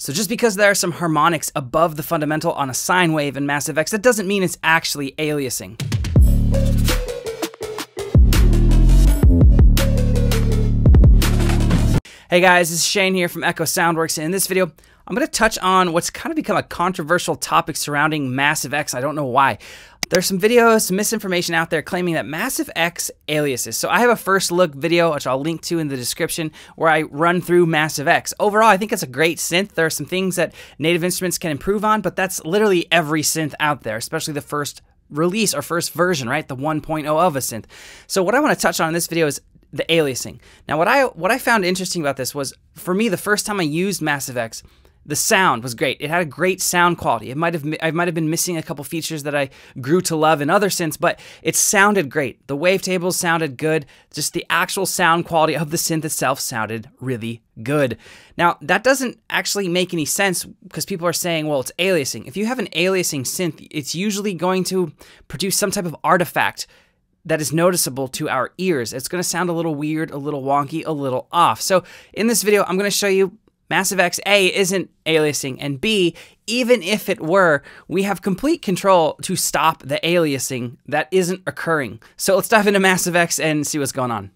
So just because there are some harmonics above the fundamental on a sine wave in Massive X, that doesn't mean it's actually aliasing. Hey guys, this is Shane here from Echo Soundworks, and in this video, I'm going to touch on what's kind of become a controversial topic surrounding Massive X. I don't know why. There's some videos, some misinformation out there claiming that Massive X aliases. So I have a first look video, which I'll link to in the description, where I run through Massive X. Overall, I think it's a great synth. There are some things that Native Instruments can improve on, but that's literally every synth out there, especially the first release or first version, right? The 1.0 of a synth. So what I want to touch on in this video is the aliasing. Now, what I what I found interesting about this was, for me, the first time I used Massive X, the sound was great. It had a great sound quality. It might have I might have been missing a couple features that I grew to love in other synths, but it sounded great. The wavetables sounded good. Just the actual sound quality of the synth itself sounded really good. Now, that doesn't actually make any sense because people are saying, well, it's aliasing. If you have an aliasing synth, it's usually going to produce some type of artifact that is noticeable to our ears. It's going to sound a little weird, a little wonky, a little off. So, in this video, I'm going to show you Massive X A isn't aliasing, and B, even if it were, we have complete control to stop the aliasing that isn't occurring. So let's dive into Massive X and see what's going on.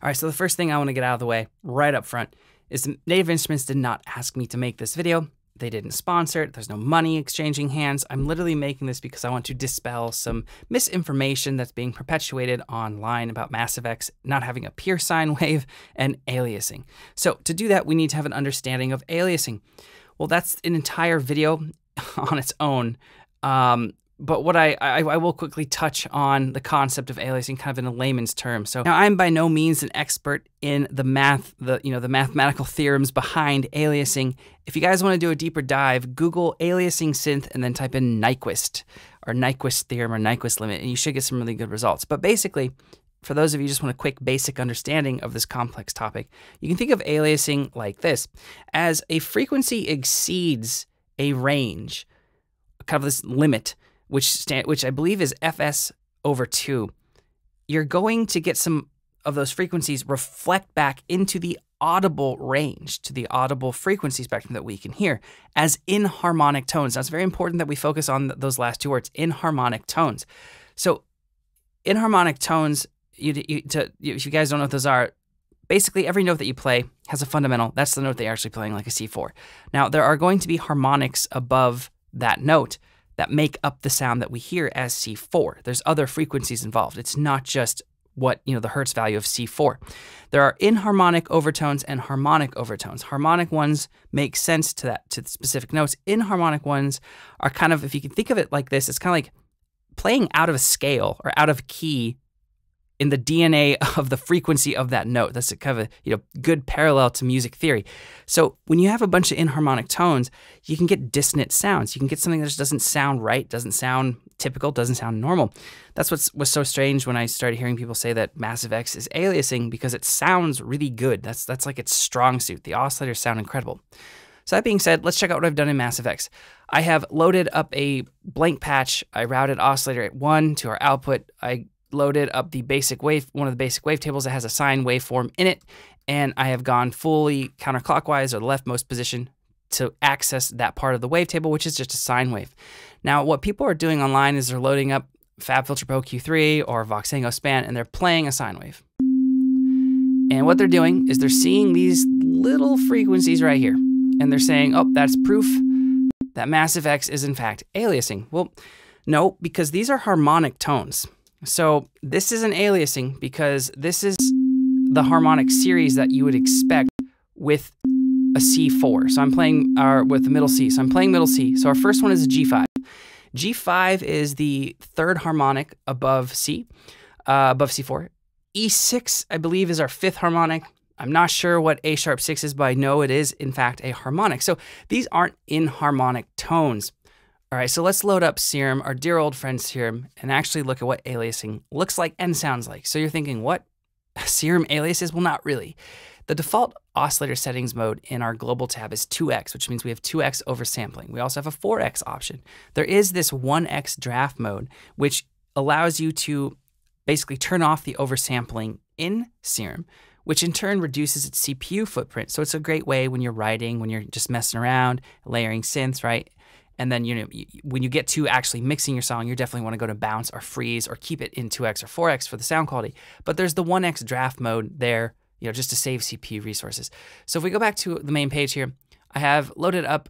All right, so the first thing I want to get out of the way right up front is Native Instruments did not ask me to make this video. They didn't sponsor it. There's no money exchanging hands. I'm literally making this because I want to dispel some misinformation that's being perpetuated online about Massive X not having a pure sine wave and aliasing. So to do that, we need to have an understanding of aliasing. Well, that's an entire video on its own. Um, but what I, I, I will quickly touch on the concept of aliasing kind of in a layman's term. So now I'm by no means an expert in the math, the you know the mathematical theorems behind aliasing. If you guys want to do a deeper dive, Google aliasing synth and then type in Nyquist or Nyquist theorem or Nyquist limit, and you should get some really good results. But basically, for those of you just want a quick basic understanding of this complex topic, you can think of aliasing like this: as a frequency exceeds a range, kind of this limit which stand, which I believe is fs over 2, you're going to get some of those frequencies reflect back into the audible range, to the audible frequency spectrum that we can hear as inharmonic tones. Now, it's very important that we focus on those last two words, inharmonic tones. So, inharmonic tones, you, you, to, if you guys don't know what those are, basically every note that you play has a fundamental. That's the note that you're actually playing, like a C4. Now, there are going to be harmonics above that note that make up the sound that we hear as C4. There's other frequencies involved. It's not just what, you know, the hertz value of C4. There are inharmonic overtones and harmonic overtones. Harmonic ones make sense to that to the specific notes. Inharmonic ones are kind of if you can think of it like this, it's kind of like playing out of scale or out of key in the DNA of the frequency of that note. That's a kind of a you know good parallel to music theory. So when you have a bunch of inharmonic tones, you can get dissonant sounds. You can get something that just doesn't sound right, doesn't sound typical, doesn't sound normal. That's what was so strange when I started hearing people say that Massive X is aliasing because it sounds really good. That's that's like its strong suit. The oscillators sound incredible. So that being said, let's check out what I've done in Massive X. I have loaded up a blank patch. I routed oscillator at one to our output. I loaded up the basic wave, one of the basic wavetables that has a sine waveform in it, and I have gone fully counterclockwise or the leftmost position to access that part of the wavetable, which is just a sine wave. Now, what people are doing online is they're loading up FabFilter Pro Q3 or Voxengo Span, and they're playing a sine wave. And what they're doing is they're seeing these little frequencies right here, and they're saying, oh, that's proof that Massive X is in fact aliasing. Well, no, because these are harmonic tones. So this is an aliasing because this is the harmonic series that you would expect with a C4. So I'm playing our with the middle C. So I'm playing middle C. So our first one is a G5. G5 is the third harmonic above C, uh, above C4. E6, I believe, is our fifth harmonic. I'm not sure what A sharp 6 is, but I know it is, in fact, a harmonic. So these aren't inharmonic tones. All right, so let's load up Serum, our dear old friend Serum, and actually look at what aliasing looks like and sounds like. So you're thinking, what? Serum aliases? Well, not really. The default oscillator settings mode in our global tab is 2x, which means we have 2x oversampling. We also have a 4x option. There is this 1x draft mode, which allows you to basically turn off the oversampling in Serum, which in turn reduces its CPU footprint. So it's a great way when you're writing, when you're just messing around, layering synths, right? And then you know when you get to actually mixing your song, you definitely want to go to bounce or freeze or keep it in 2x or 4x for the sound quality. But there's the 1x draft mode there, you know, just to save CPU resources. So if we go back to the main page here, I have loaded up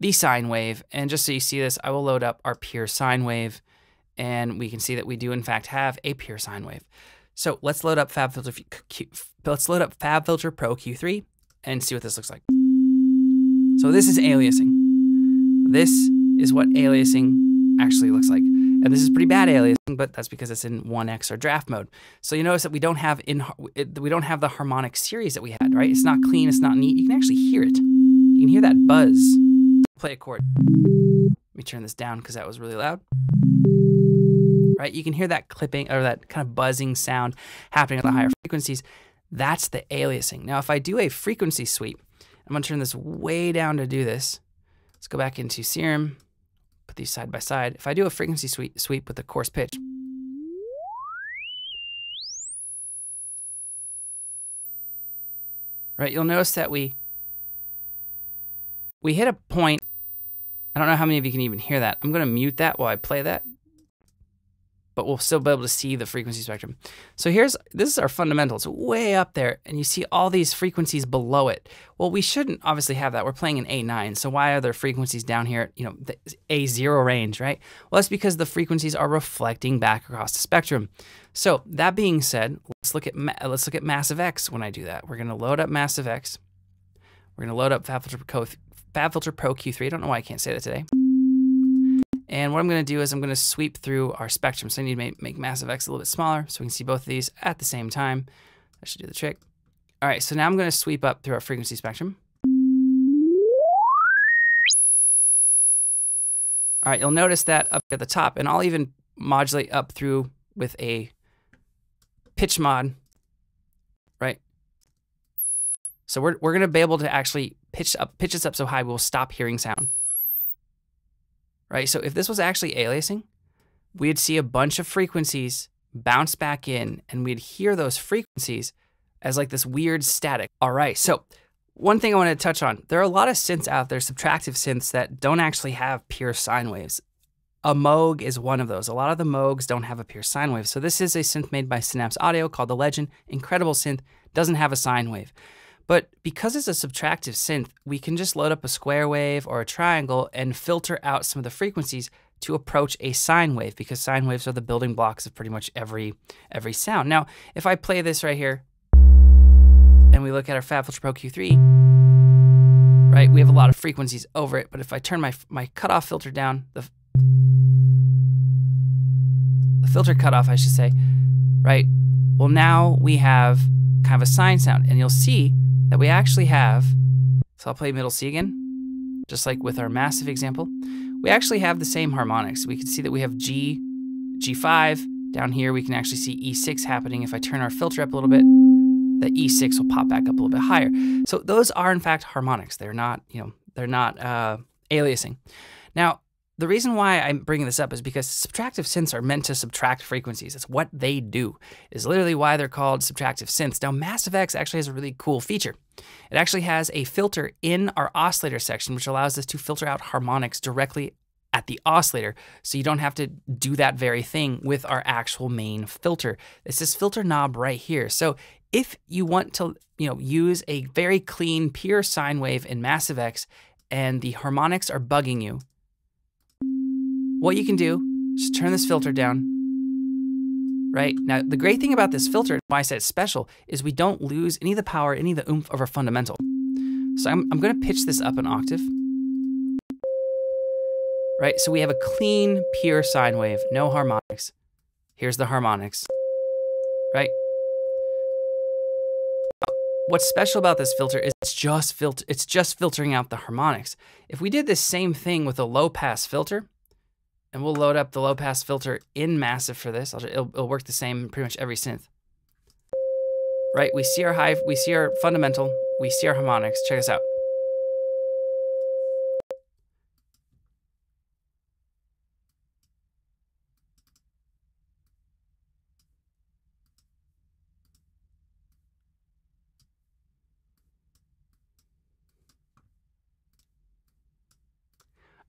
the sine wave, and just so you see this, I will load up our pure sine wave, and we can see that we do in fact have a pure sine wave. So let's load up FabFilter. Let's load up FabFilter Pro Q3 and see what this looks like. So this is aliasing. This is what aliasing actually looks like. And this is pretty bad aliasing, but that's because it's in 1x or draft mode. So you notice that we don't have in we don't have the harmonic series that we had, right? It's not clean, it's not neat. You can actually hear it. You can hear that buzz. Play a chord. Let me turn this down because that was really loud. Right? You can hear that clipping or that kind of buzzing sound happening at the higher frequencies. That's the aliasing. Now, if I do a frequency sweep, I'm to turn this way down to do this. Let's go back into Serum, put these side by side. If I do a frequency sweep, sweep with a coarse pitch, right, you'll notice that we we hit a point. I don't know how many of you can even hear that. I'm going to mute that while I play that but we'll still be able to see the frequency spectrum. So here's this is our fundamental, it's way up there, and you see all these frequencies below it. Well, we shouldn't obviously have that. We're playing in A9, so why are there frequencies down here? You know, the A0 range, right? Well, that's because the frequencies are reflecting back across the spectrum. So that being said, let's look at let's look at Massive X when I do that. We're going to load up Massive X. We're going to load up FabFilter Pro, FabFilter Pro Q3. I don't know why I can't say that today. And what I'm going to do is I'm going to sweep through our spectrum. So I need to make, Massive X a little bit smaller so we can see both of these at the same time. That should do the trick. All right, so now I'm going to sweep up through our frequency spectrum. All right, you'll notice that up at the top, and I'll even modulate up through with a pitch mod, right? So we're, we're going to be able to actually pitch up pitch this up so high we'll stop hearing sound right? So if this was actually aliasing, we'd see a bunch of frequencies bounce back in and we'd hear those frequencies as like this weird static. All right, so one thing I want to touch on, there are a lot of synths out there, subtractive synths that don't actually have pure sine waves. A Moog is one of those. A lot of the Moogs don't have a pure sine wave. So this is a synth made by Synapse Audio called the Legend. Incredible synth, doesn't have a sine wave. But because it's a subtractive synth, we can just load up a square wave or a triangle and filter out some of the frequencies to approach a sine wave because sine waves are the building blocks of pretty much every every sound. Now, if I play this right here and we look at our FabFilter Pro Q3, right, we have a lot of frequencies over it, but if I turn my my cutoff filter down, the the filter cutoff, I should say, right? Well, now we have kind of a sine sound, and you'll see that we actually have, so I'll play middle C again, just like with our massive example. We actually have the same harmonics. We can see that we have G, G5. Down here, we can actually see E6 happening. If I turn our filter up a little bit, the E6 will pop back up a little bit higher. So those are in fact harmonics. They're not, you know, they're not uh, aliasing. Now, the reason why I'm bringing this up is because subtractive synths are meant to subtract frequencies. It's what they do. Is literally why they're called subtractive synths. Now, Massive X actually has a really cool feature. It actually has a filter in our oscillator section, which allows us to filter out harmonics directly at the oscillator, so you don't have to do that very thing with our actual main filter. It's this filter knob right here. So if you want to, you know, use a very clean, pure sine wave in Massive X, and the harmonics are bugging you, what you can do, just turn this filter down. Right? Now, the great thing about this filter, why I said it's special, is we don't lose any of the power, any of the oomph of our fundamental. So I'm, I'm going to pitch this up an octave. Right? So we have a clean, pure sine wave, no harmonics. Here's the harmonics. Right? What's special about this filter is it's just filter it's just filtering out the harmonics. If we did the same thing with a low pass filter, and we'll load up the low pass filter in massive for this. Just, it'll, it'll work the same pretty much every synth. Right, we see our high, we see our fundamental, we see our harmonics. Check this out.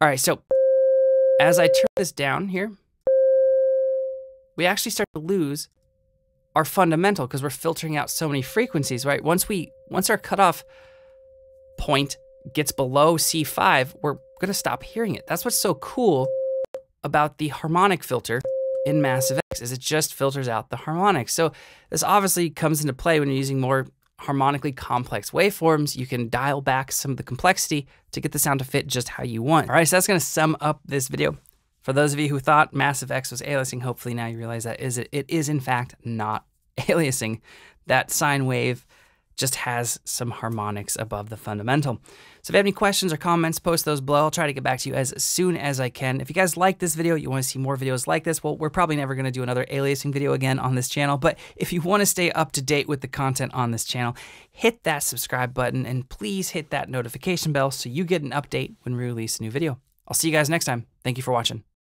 All right, so as I turn this down here, we actually start to lose our fundamental because we're filtering out so many frequencies, right? Once we once our cutoff point gets below C5, we're going to stop hearing it. That's what's so cool about the harmonic filter in Massive X is it just filters out the harmonics. So this obviously comes into play when you're using more harmonically complex waveforms. You can dial back some of the complexity to get the sound to fit just how you want. All right, so that's going to sum up this video. For those of you who thought Massive X was aliasing, hopefully now you realize that is it, it is in fact not aliasing. That sine wave just has some harmonics above the fundamental. So if you have any questions or comments, post those below. I'll try to get back to you as soon as I can. If you guys like this video, you want to see more videos like this, well, we're probably never going to do another aliasing video again on this channel. But if you want to stay up to date with the content on this channel, hit that subscribe button and please hit that notification bell so you get an update when we release a new video. I'll see you guys next time. Thank you for watching.